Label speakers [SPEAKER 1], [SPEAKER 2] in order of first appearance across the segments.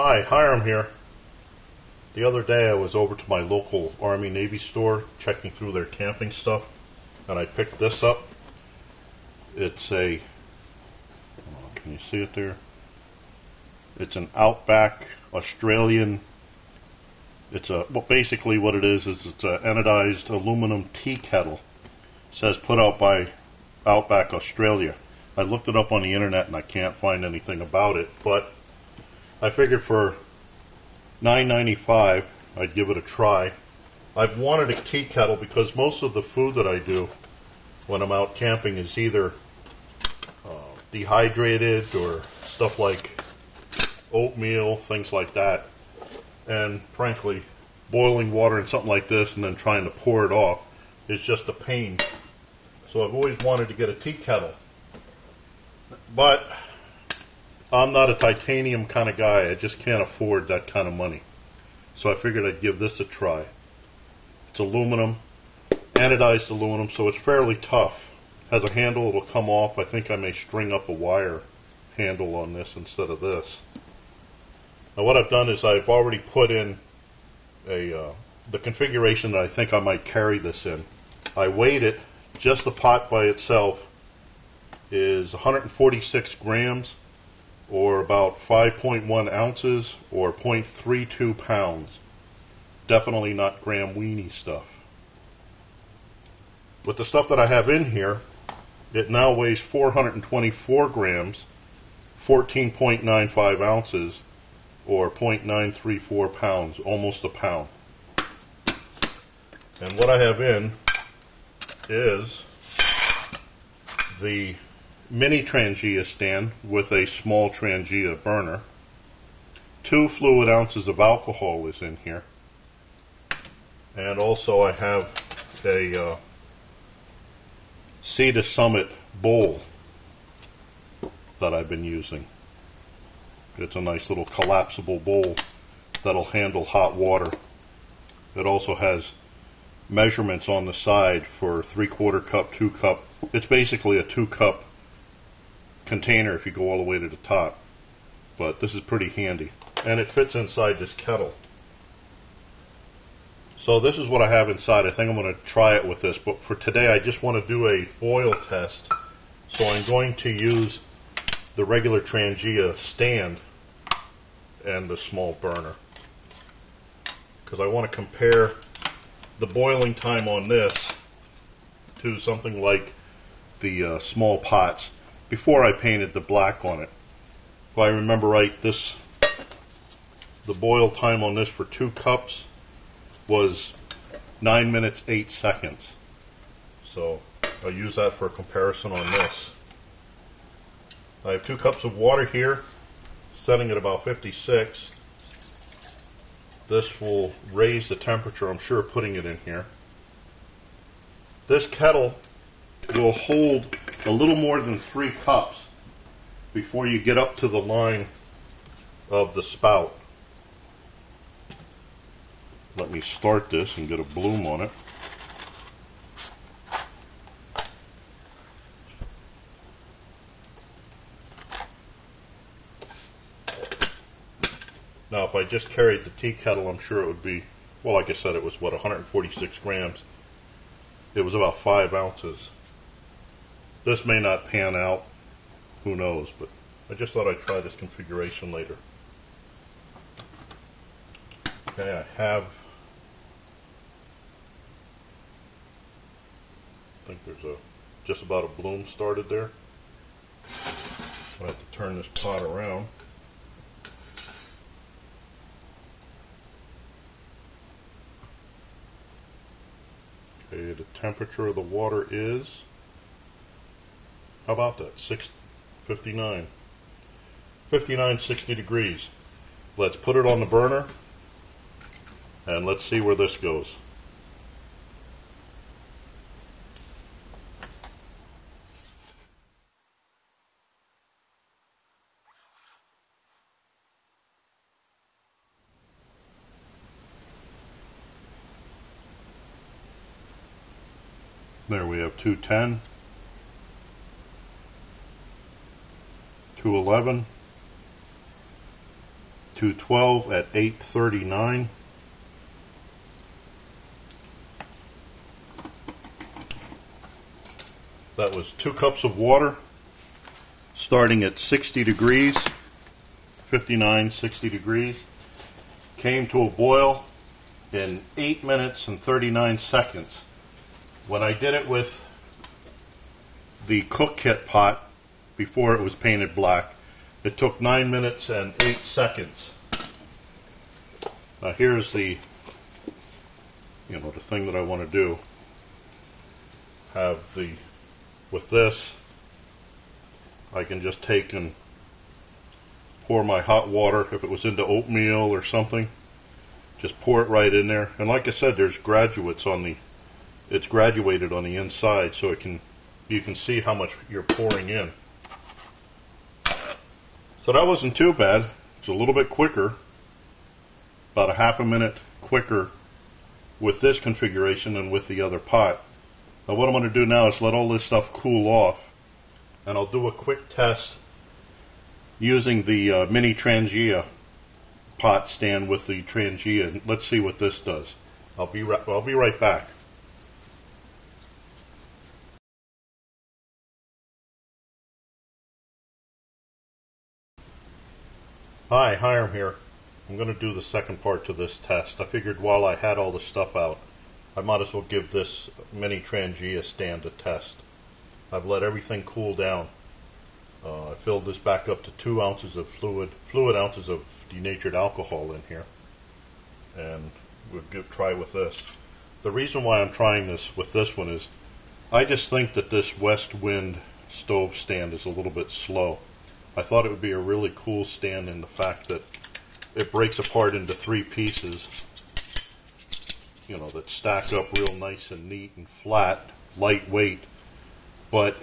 [SPEAKER 1] Hi, Hiram here. The other day I was over to my local Army Navy store checking through their camping stuff and I picked this up. It's a, can you see it there? It's an Outback Australian, it's a, well basically what it is is it's an anodized aluminum tea kettle. It says put out by Outback Australia. I looked it up on the internet and I can't find anything about it, but I figured for $9.95 I'd give it a try. I've wanted a tea kettle because most of the food that I do when I'm out camping is either uh, dehydrated or stuff like oatmeal, things like that. And frankly, boiling water in something like this and then trying to pour it off is just a pain. So I've always wanted to get a tea kettle. But I'm not a titanium kind of guy. I just can't afford that kind of money. So I figured I'd give this a try. It's aluminum, anodized aluminum, so it's fairly tough. Has a handle, it'll come off. I think I may string up a wire handle on this instead of this. Now what I've done is I've already put in a uh, the configuration that I think I might carry this in. I weighed it, just the pot by itself is 146 grams or about 5.1 ounces or 0.32 pounds. Definitely not Gramweinie stuff. With the stuff that I have in here, it now weighs 424 grams, 14.95 ounces, or 0.934 pounds, almost a pound. And what I have in is the mini Trangia stand with a small Trangia burner. Two fluid ounces of alcohol is in here. And also I have a uh, Summit bowl that I've been using. It's a nice little collapsible bowl that'll handle hot water. It also has measurements on the side for three quarter cup, two cup. It's basically a two cup container if you go all the way to the top. But this is pretty handy. And it fits inside this kettle. So this is what I have inside. I think I'm going to try it with this. But for today I just want to do a boil test. So I'm going to use the regular Trangia stand and the small burner. Because I want to compare the boiling time on this to something like the uh, small pots before I painted the black on it. If I remember right, this the boil time on this for two cups was nine minutes eight seconds. So I'll use that for a comparison on this. I have two cups of water here, setting at about 56. This will raise the temperature, I'm sure, putting it in here. This kettle will hold a little more than three cups before you get up to the line of the spout. Let me start this and get a bloom on it. Now if I just carried the tea kettle I'm sure it would be, well like I said it was what 146 grams. It was about 5 ounces. This may not pan out, who knows, but I just thought I'd try this configuration later. Okay, I have, I think there's a, just about a bloom started there. I have to turn this pot around. Okay, the temperature of the water is how about that? 659. 59, 60 degrees. Let's put it on the burner and let's see where this goes. There we have 210. 211, 212 at 839. That was two cups of water starting at 60 degrees, 59, 60 degrees. Came to a boil in 8 minutes and 39 seconds. When I did it with the cook kit pot before it was painted black, it took 9 minutes and 8 seconds. Now here's the, you know, the thing that I want to do. Have the with this, I can just take and pour my hot water, if it was into oatmeal or something, just pour it right in there. And like I said, there's graduates on the, it's graduated on the inside, so it can, you can see how much you're pouring in. So that wasn't too bad. It's a little bit quicker, about a half a minute quicker with this configuration than with the other pot. Now what I'm going to do now is let all this stuff cool off and I'll do a quick test using the uh, mini Trangia pot stand with the Trangia. Let's see what this does. I'll be I'll be right back. Hi, Hiram here. I'm going to do the second part to this test. I figured while I had all the stuff out, I might as well give this mini Trangia stand a test. I've let everything cool down. Uh, I filled this back up to two ounces of fluid, fluid ounces of denatured alcohol in here, and we'll give, try with this. The reason why I'm trying this with this one is, I just think that this Westwind stove stand is a little bit slow. I thought it would be a really cool stand in the fact that it breaks apart into three pieces you know, that stack up real nice and neat and flat, lightweight. But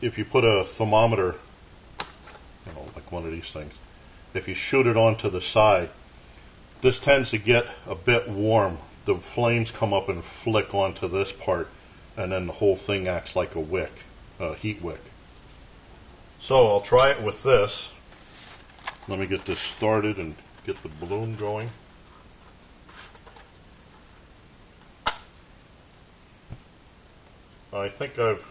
[SPEAKER 1] if you put a thermometer, you know, like one of these things, if you shoot it onto the side, this tends to get a bit warm. The flames come up and flick onto this part, and then the whole thing acts like a wick, a heat wick. So I'll try it with this. Let me get this started and get the balloon going. I think I've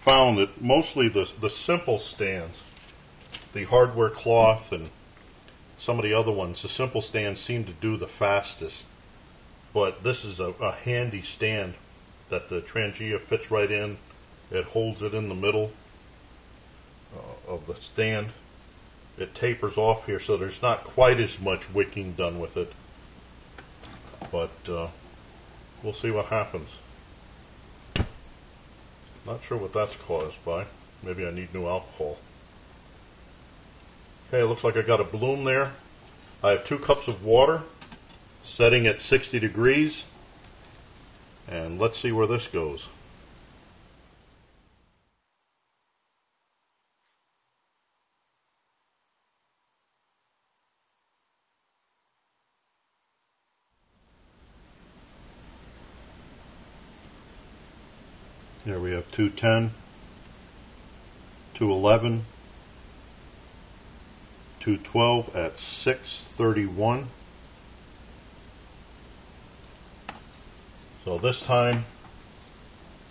[SPEAKER 1] found that mostly the, the simple stands, the hardware cloth and some of the other ones, the simple stands seem to do the fastest. But this is a, a handy stand that the Trangia fits right in. It holds it in the middle of the stand. It tapers off here so there's not quite as much wicking done with it. But uh, we'll see what happens. Not sure what that's caused by. Maybe I need new alcohol. Okay, it looks like I got a bloom there. I have two cups of water setting at 60 degrees. And let's see where this goes. There we have 210, 211, 212 at 631. So this time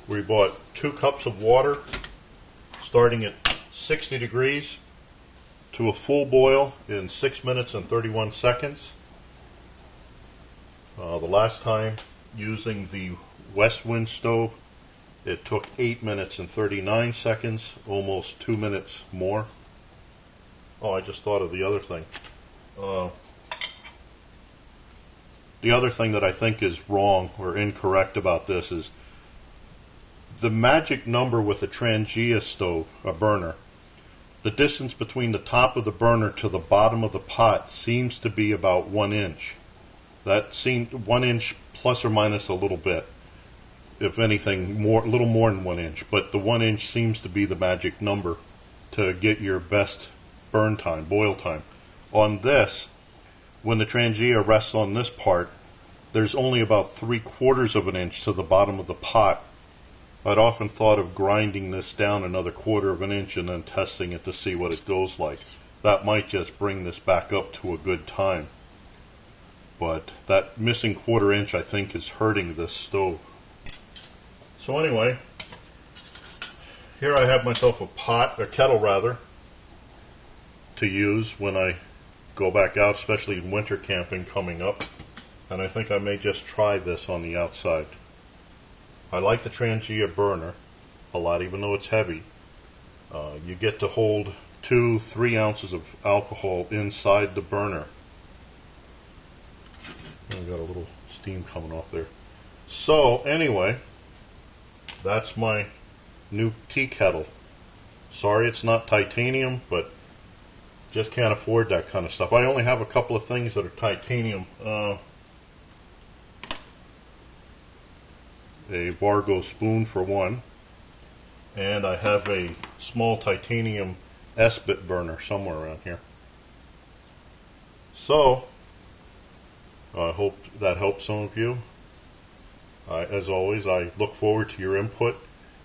[SPEAKER 1] we bought two cups of water starting at 60 degrees to a full boil in 6 minutes and 31 seconds. Uh, the last time using the Westwind stove it took 8 minutes and 39 seconds, almost 2 minutes more. Oh, I just thought of the other thing. Uh, the other thing that I think is wrong or incorrect about this is the magic number with a Trangia stove, a burner, the distance between the top of the burner to the bottom of the pot seems to be about one inch. That seemed one inch plus or minus a little bit if anything, more a little more than one inch. But the one inch seems to be the magic number to get your best burn time, boil time. On this, when the Trangia rests on this part, there's only about three quarters of an inch to the bottom of the pot. I'd often thought of grinding this down another quarter of an inch and then testing it to see what it goes like. that might just bring this back up to a good time. But that missing quarter inch, I think, is hurting this stove. So anyway, here I have myself a pot, a kettle rather, to use when I go back out, especially in winter camping coming up. And I think I may just try this on the outside. I like the Trangia burner a lot, even though it's heavy. Uh, you get to hold two, three ounces of alcohol inside the burner. I got a little steam coming off there. So anyway, that's my new tea kettle. Sorry it's not titanium, but just can't afford that kind of stuff. I only have a couple of things that are titanium. Uh, a Vargo spoon for one, and I have a small titanium Esbit burner somewhere around here. So, I hope that helps some of you. Uh, as always, I look forward to your input,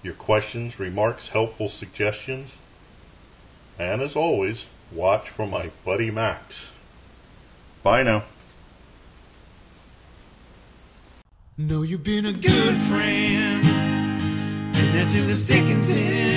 [SPEAKER 1] your questions, remarks, helpful suggestions, and as always, watch for my buddy Max. Bye now.
[SPEAKER 2] Know you've been a good friend, and that's in the thick and thin.